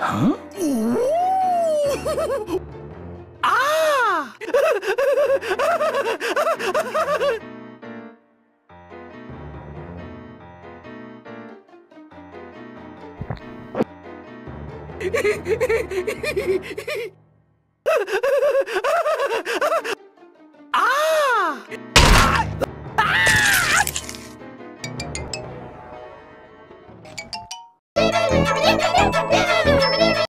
Huh? Ah! ah!